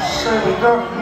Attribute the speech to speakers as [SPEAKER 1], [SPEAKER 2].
[SPEAKER 1] Say we got